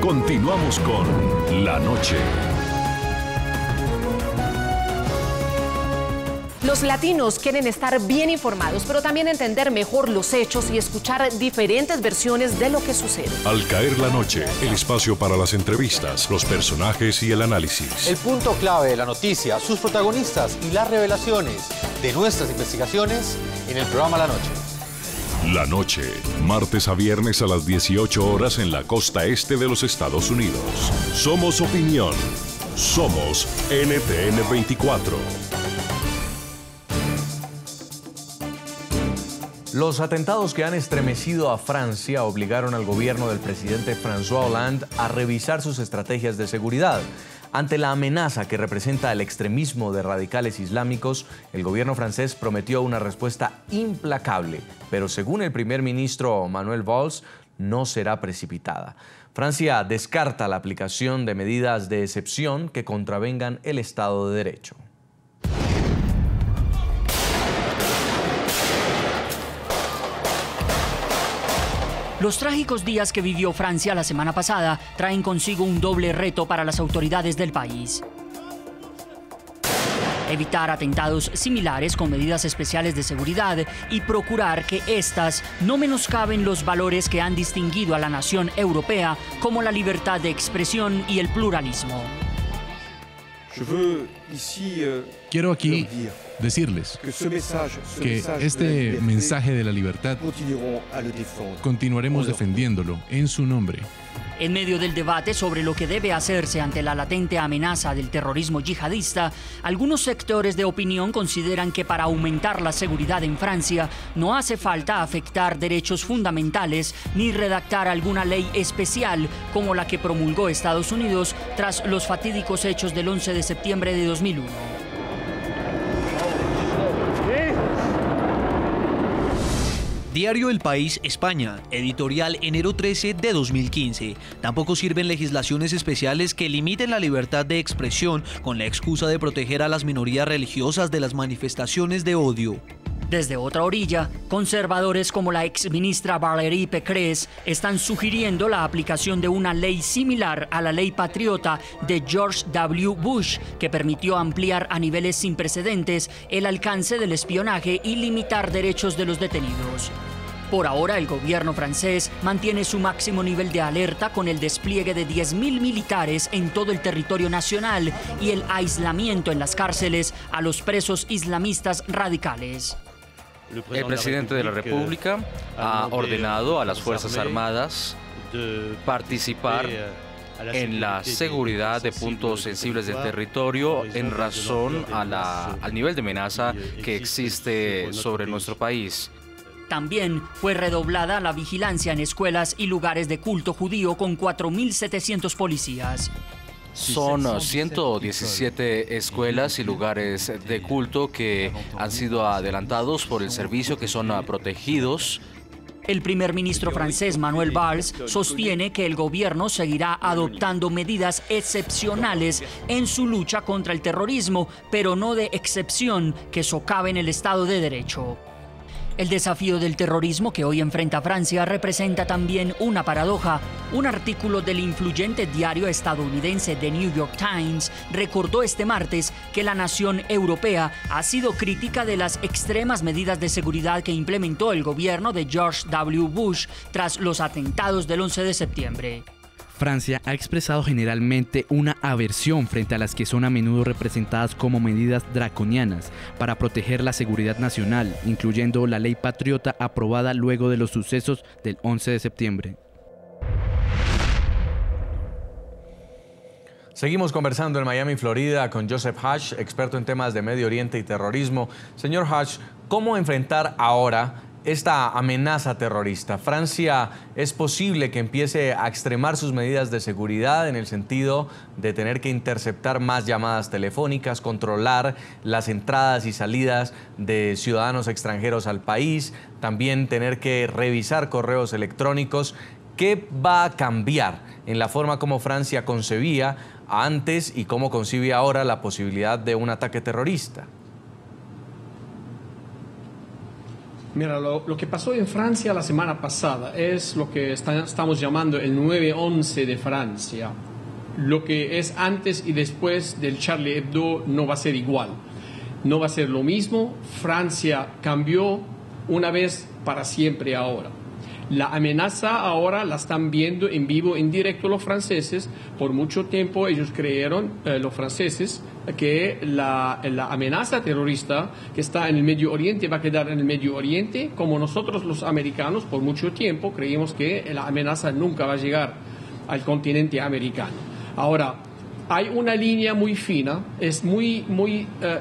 Continuamos con La Noche. Los latinos quieren estar bien informados, pero también entender mejor los hechos y escuchar diferentes versiones de lo que sucede. Al caer la noche, el espacio para las entrevistas, los personajes y el análisis. El punto clave de la noticia, sus protagonistas y las revelaciones de nuestras investigaciones en el programa La Noche. La noche, martes a viernes a las 18 horas en la costa este de los Estados Unidos. Somos opinión. Somos NTN 24. Los atentados que han estremecido a Francia obligaron al gobierno del presidente François Hollande a revisar sus estrategias de seguridad. Ante la amenaza que representa el extremismo de radicales islámicos, el gobierno francés prometió una respuesta implacable, pero según el primer ministro Manuel Valls, no será precipitada. Francia descarta la aplicación de medidas de excepción que contravengan el Estado de Derecho. Los trágicos días que vivió Francia la semana pasada traen consigo un doble reto para las autoridades del país. Evitar atentados similares con medidas especiales de seguridad y procurar que éstas no menoscaben los valores que han distinguido a la nación europea como la libertad de expresión y el pluralismo. Quiero aquí decirles que este mensaje de la libertad continuaremos defendiéndolo en su nombre. En medio del debate sobre lo que debe hacerse ante la latente amenaza del terrorismo yihadista, algunos sectores de opinión consideran que para aumentar la seguridad en Francia no hace falta afectar derechos fundamentales ni redactar alguna ley especial como la que promulgó Estados Unidos tras los fatídicos hechos del 11 de septiembre de 2001. Diario El País, España, editorial enero 13 de 2015. Tampoco sirven legislaciones especiales que limiten la libertad de expresión con la excusa de proteger a las minorías religiosas de las manifestaciones de odio. Desde otra orilla, conservadores como la exministra Valérie Pécresse están sugiriendo la aplicación de una ley similar a la ley patriota de George W. Bush, que permitió ampliar a niveles sin precedentes el alcance del espionaje y limitar derechos de los detenidos. Por ahora, el gobierno francés mantiene su máximo nivel de alerta con el despliegue de 10.000 militares en todo el territorio nacional y el aislamiento en las cárceles a los presos islamistas radicales. El presidente de la República ha ordenado a las Fuerzas Armadas participar en la seguridad de puntos sensibles del territorio en razón al nivel de amenaza que existe sobre nuestro país. También fue redoblada la vigilancia en escuelas y lugares de culto judío con 4.700 policías. Son 117 escuelas y lugares de culto que han sido adelantados por el servicio, que son protegidos. El primer ministro francés Manuel Valls sostiene que el gobierno seguirá adoptando medidas excepcionales en su lucha contra el terrorismo, pero no de excepción que socaven el Estado de Derecho. El desafío del terrorismo que hoy enfrenta Francia representa también una paradoja. Un artículo del influyente diario estadounidense The New York Times recordó este martes que la nación europea ha sido crítica de las extremas medidas de seguridad que implementó el gobierno de George W. Bush tras los atentados del 11 de septiembre. Francia ha expresado generalmente una aversión frente a las que son a menudo representadas como medidas draconianas para proteger la seguridad nacional, incluyendo la ley patriota aprobada luego de los sucesos del 11 de septiembre. Seguimos conversando en Miami, Florida, con Joseph Hatch, experto en temas de Medio Oriente y terrorismo. Señor Hatch, ¿cómo enfrentar ahora esta amenaza terrorista. Francia es posible que empiece a extremar sus medidas de seguridad en el sentido de tener que interceptar más llamadas telefónicas, controlar las entradas y salidas de ciudadanos extranjeros al país, también tener que revisar correos electrónicos. ¿Qué va a cambiar en la forma como Francia concebía antes y cómo concibe ahora la posibilidad de un ataque terrorista? Mira, lo, que pasó en Francia la semana pasada es lo que estamos llamando el 9-11 de Francia. Lo que es antes y después del Charlie Hebdo no va a ser igual. No va a ser lo mismo. Francia cambió una vez para siempre ahora. La amenaza ahora la están viendo en vivo, en directo los franceses. Por mucho tiempo ellos creyeron, eh, los franceses, que la, la, amenaza terrorista que está en el Medio Oriente va a quedar en el Medio Oriente, como nosotros los americanos por mucho tiempo creímos que la amenaza nunca va a llegar al continente americano. Ahora, hay una línea muy fina, es muy, muy eh,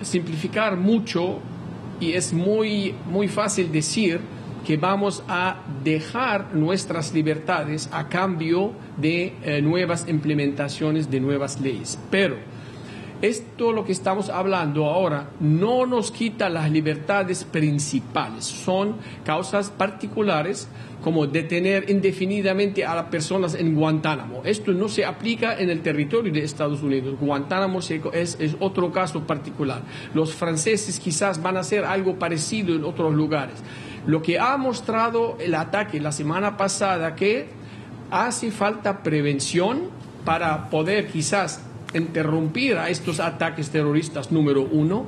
simplificar mucho y es muy, muy fácil decir que vamos a dejar nuestras libertades a cambio de eh, nuevas implementaciones de nuevas leyes. Pero esto lo que estamos hablando ahora no nos quita las libertades principales, son causas particulares como detener indefinidamente a las personas en Guantánamo. Esto no se aplica en el territorio de Estados Unidos. Guantánamo es, otro caso particular. Los franceses quizás van a hacer algo parecido en otros lugares. Lo que ha mostrado el ataque la semana pasada que hace falta prevención para poder quizás interrumpir a estos ataques terroristas, número uno.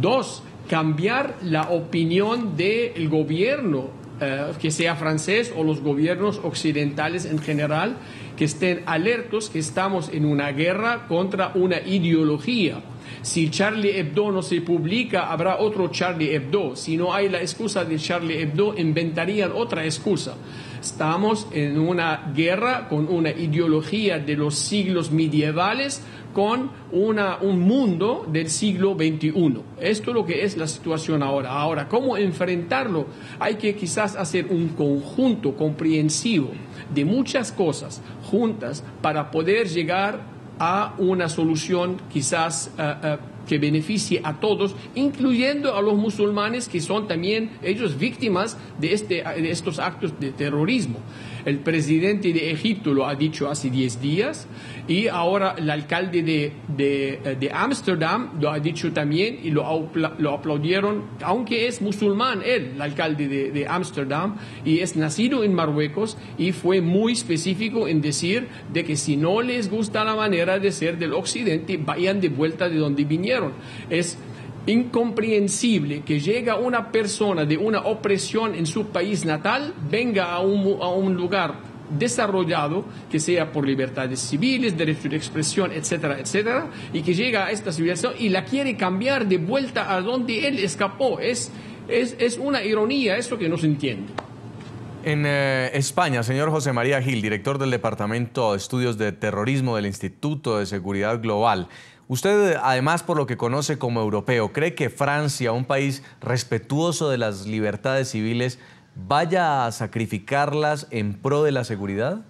Dos, cambiar la opinión del gobierno, eh, que sea francés o los gobiernos occidentales en general, que estén alertos que estamos en una guerra contra una ideología. Si Charlie Hebdo no se publica, habrá otro Charlie Hebdo. Si no hay la excusa de Charlie Hebdo, inventarían otra excusa. Estamos en una guerra con una ideología de los siglos medievales con un mundo del siglo XXI. Esto es lo que es la situación ahora. Ahora, ¿cómo enfrentarlo? Hay que quizás hacer un conjunto comprensivo de muchas cosas juntas para poder llegar a una solución quizás eh, eh, que beneficie a todos, incluyendo a los musulmanes que son también ellos víctimas de, este, de estos actos de terrorismo. El presidente de Egipto lo ha dicho hace 10 días y ahora el alcalde de Ámsterdam de, lo ha dicho también y lo, lo, aplaudieron, aunque es musulmán él, el alcalde de Ámsterdam, y es nacido en Marruecos y fue muy específico en decir de que si no les gusta la manera de ser del occidente, vayan de vuelta de donde vinieron. Es incomprensible que llega una persona de una opresión en su país natal, venga a un, a un lugar desarrollado, que sea por libertades civiles, derecho de expresión, etcétera, etcétera, y que llega a esta civilización y la quiere cambiar de vuelta a donde él escapó. Es, es, es una ironía eso que no se entiende. En eh, España, señor José María Gil, director del Departamento de Estudios de Terrorismo del Instituto de Seguridad Global, Usted, además, por lo que conoce como europeo, ¿cree que Francia, un país respetuoso de las libertades civiles, vaya a sacrificarlas en pro de la seguridad?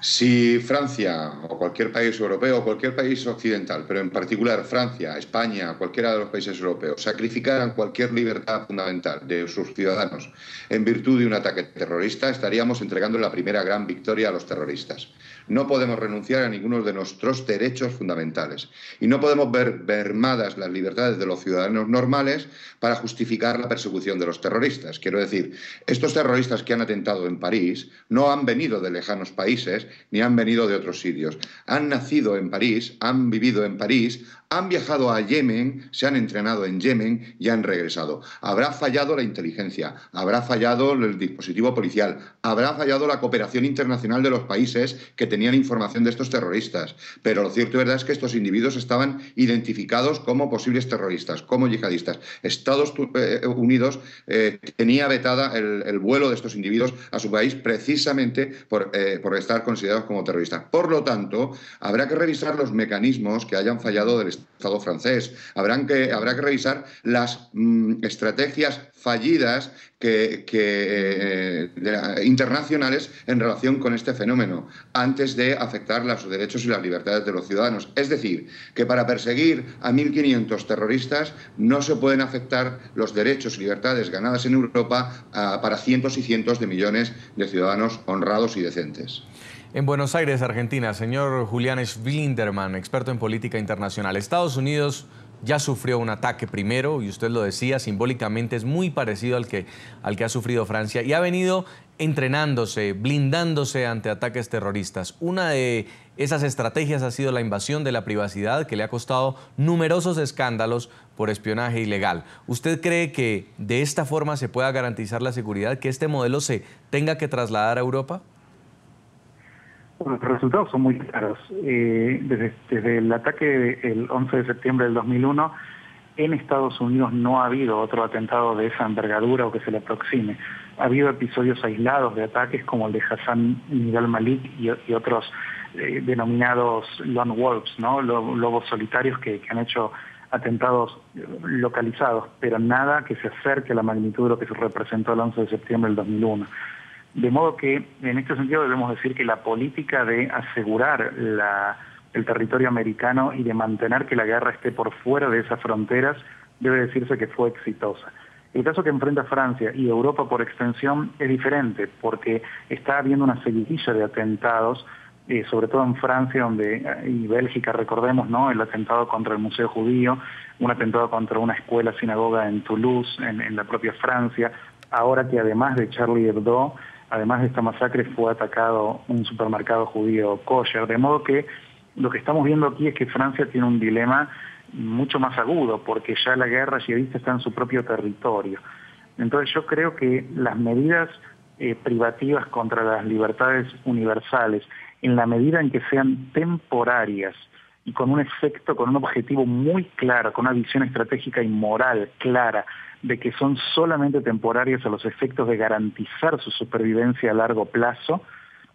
Si Francia o cualquier país europeo o cualquier país occidental, pero en particular Francia, España, cualquiera de los países europeos, sacrificaran cualquier libertad fundamental de sus ciudadanos en virtud de un ataque terrorista, estaríamos entregando la primera gran victoria a los terroristas. No podemos renunciar a ninguno de nuestros derechos fundamentales y no podemos ver mermadas las libertades de los ciudadanos normales para justificar la persecución de los terroristas. Quiero decir, estos terroristas que han atentado en París no han venido de lejanos países ni han venido de otros sitios. Han nacido en París, han vivido en París, han viajado a Yemen, se han entrenado en Yemen y han regresado. Habrá fallado la inteligencia, habrá fallado el dispositivo policial, habrá fallado la cooperación internacional de los países que tenían información de estos terroristas. Pero lo cierto y verdad es que estos individuos estaban identificados como posibles terroristas, como yihadistas. Estados eh, Unidos eh, tenía vetada el, vuelo de estos individuos a su país precisamente por, eh, por estar considerados como terroristas. Por lo tanto, habrá que revisar los mecanismos que hayan fallado del Estado francés. Habrán que, habrá que revisar las mm, estrategias fallidas que, eh, internacionales en relación con este fenómeno antes de afectar los derechos y las libertades de los ciudadanos. Es decir, que para perseguir a 1.500 terroristas no se pueden afectar los derechos y libertades ganadas en Europa ah, para cientos y cientos de millones de ciudadanos honrados y decentes. En Buenos Aires, Argentina, señor Julián Schlinderman, experto en política internacional. Estados Unidos ya sufrió un ataque primero, y usted lo decía, simbólicamente es muy parecido al que, al que ha sufrido Francia, y ha venido entrenándose, blindándose ante ataques terroristas. Una de esas estrategias ha sido la invasión de la privacidad que le ha costado numerosos escándalos por espionaje ilegal. ¿Usted cree que de esta forma se pueda garantizar la seguridad, que este modelo se tenga que trasladar a Europa? Los resultados son muy claros. Eh, desde, el ataque el 11 de septiembre del 2001, en Estados Unidos no ha habido otro atentado de esa envergadura o que se le aproxime. Ha habido episodios aislados de ataques como el de Hassan Nidal Malik y, otros eh, denominados lone wolves, ¿no? lobos solitarios que, han hecho atentados localizados, pero nada que se acerque a la magnitud de lo que se representó el 11 de septiembre del 2001. De modo que, en este sentido, debemos decir que la política de asegurar el territorio americano y de mantener que la guerra esté por fuera de esas fronteras debe decirse que fue exitosa. El caso que enfrenta Francia y Europa por extensión es diferente, porque está habiendo una seguidilla de atentados, eh, sobre todo en Francia donde, eh, y Bélgica, recordemos, ¿no? el atentado contra el Museo Judío, un atentado contra una escuela sinagoga en Toulouse, en, en la propia Francia, ahora que además de Charlie Hebdo, además de esta masacre, fue atacado un supermercado judío kosher. De modo que lo que estamos viendo aquí es que Francia tiene un dilema mucho más agudo, porque ya la guerra yihadista está en su propio territorio. Entonces yo creo que las medidas eh, privativas contra las libertades universales, en la medida en que sean temporarias y con un efecto, con un objetivo muy claro, con una visión estratégica y moral clara, de que son solamente temporarios a los efectos de garantizar su supervivencia a largo plazo,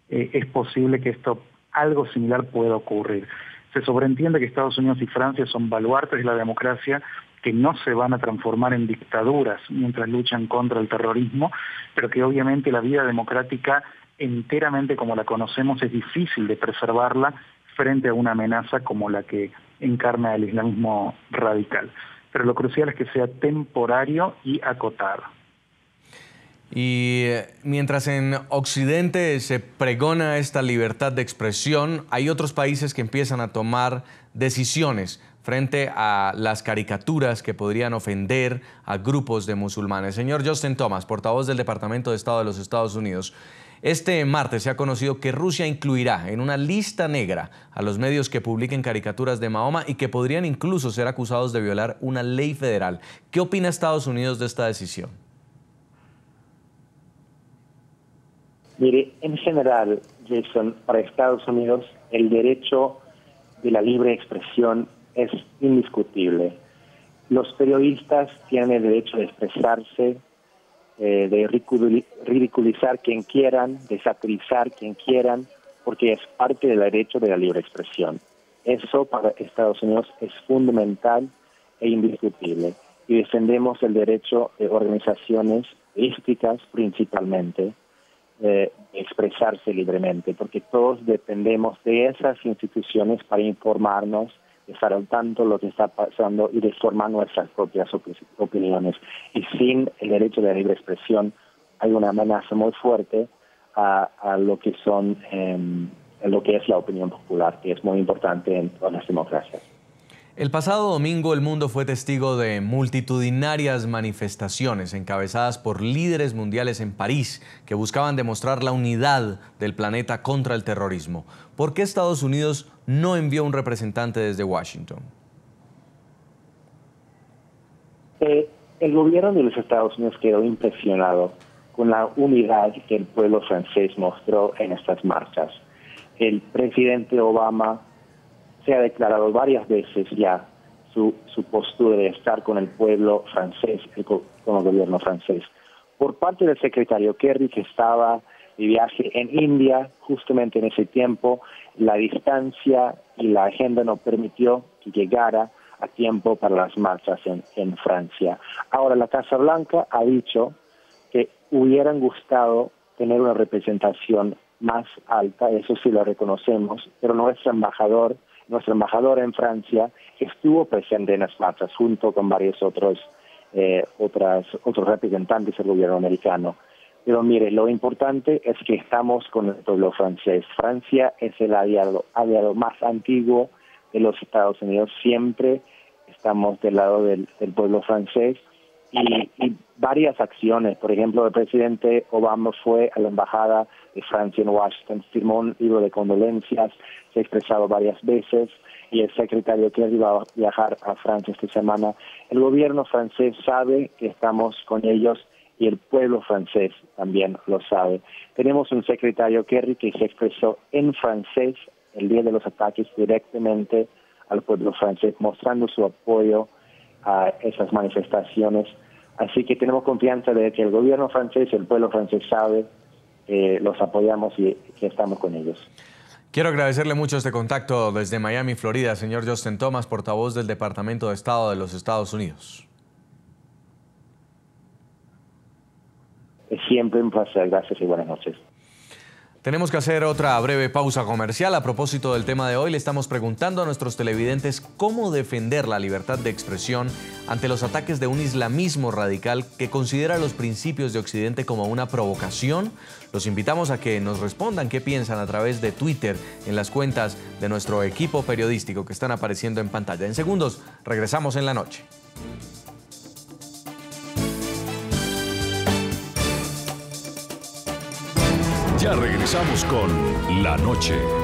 eh, es posible que esto algo similar pueda ocurrir. Se sobreentiende que Estados Unidos y Francia son baluartes de la democracia que no se van a transformar en dictaduras mientras luchan contra el terrorismo, pero que obviamente la vida democrática enteramente como la conocemos es difícil de preservarla frente a una amenaza como la que encarna el islamismo radical pero lo crucial es que sea temporario y acotado. Y eh, mientras en Occidente se pregona esta libertad de expresión, hay otros países que empiezan a tomar decisiones frente a las caricaturas que podrían ofender a grupos de musulmanes. Señor Justin Thomas, portavoz del Departamento de Estado de los Estados Unidos, este martes se ha conocido que Rusia incluirá en una lista negra a los medios que publiquen caricaturas de Mahoma y que podrían incluso ser acusados de violar una ley federal. ¿Qué opina Estados Unidos de esta decisión? Mire, en general, Jason, para Estados Unidos el derecho de la libre expresión es indiscutible. Los periodistas tienen el derecho de expresarse, eh, de ridiculizar quien quieran, de satirizar quien quieran, porque es parte del derecho de la libre expresión. Eso para Estados Unidos es fundamental e indiscutible. Y defendemos el derecho de organizaciones turísticas principalmente eh, de expresarse libremente, porque todos dependemos de esas instituciones para informarnos estar al tanto de lo que está pasando y de formar nuestras propias opiniones. Y sin el derecho de libre expresión hay una amenaza muy fuerte a, lo que son em, lo que es la opinión popular, que es muy importante en todas las democracias. El pasado domingo el mundo fue testigo de multitudinarias manifestaciones encabezadas por líderes mundiales en París que buscaban demostrar la unidad del planeta contra el terrorismo. ¿Por qué Estados Unidos no envió un representante desde Washington? Eh, el gobierno de los Estados Unidos quedó impresionado con la unidad que el pueblo francés mostró en estas marchas. El presidente Obama se ha declarado varias veces ya su, su postura de estar con el pueblo francés, con el gobierno francés. Por parte del secretario Kerry, que estaba de viaje en India, justamente en ese tiempo, la distancia y la agenda no permitió que llegara a tiempo para las marchas en, en Francia. Ahora la Casa Blanca ha dicho que hubieran gustado tener una representación más alta, eso sí lo reconocemos, pero nuestro embajador nuestro embajador en Francia estuvo presente en las marchas junto con varios otros, eh, otras, otros representantes del gobierno americano. Pero mire, lo importante es que estamos con el pueblo francés. Francia es el aliado, aliado más antiguo de los Estados Unidos. Siempre estamos del lado del, pueblo francés y, varias acciones. Por ejemplo, el presidente Obama fue a la embajada de Francia en Washington, firmó un libro de condolencias, se ha expresado varias veces y el secretario Kerry va a viajar a Francia esta semana. El gobierno francés sabe que estamos con ellos y el pueblo francés también lo sabe. Tenemos un secretario Kerry que se expresó en francés el día de los ataques directamente al pueblo francés, mostrando su apoyo a esas manifestaciones. Así que tenemos confianza de que el gobierno francés y el pueblo francés sabe que los apoyamos y que estamos con ellos. Quiero agradecerle mucho este contacto desde Miami, Florida, señor Justin Thomas, portavoz del Departamento de Estado de los Estados Unidos. Es siempre un placer. Gracias y buenas noches. Tenemos que hacer otra breve pausa comercial. A propósito del tema de hoy, le estamos preguntando a nuestros televidentes cómo defender la libertad de expresión ante los ataques de un islamismo radical que considera los principios de Occidente como una provocación. Los invitamos a que nos respondan qué piensan a través de Twitter en las cuentas de nuestro equipo periodístico que están apareciendo en pantalla. En segundos, regresamos en la noche. Ya regresamos con La Noche.